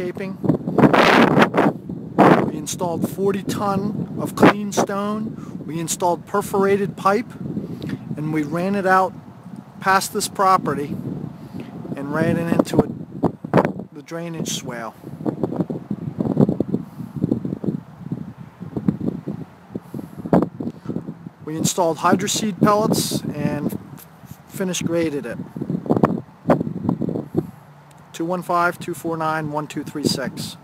landscaping. We installed 40 ton of clean stone. We installed perforated pipe and we ran it out past this property and ran it into a, the drainage swale. We installed hydroseed pellets and finished graded it. 215-249-1236.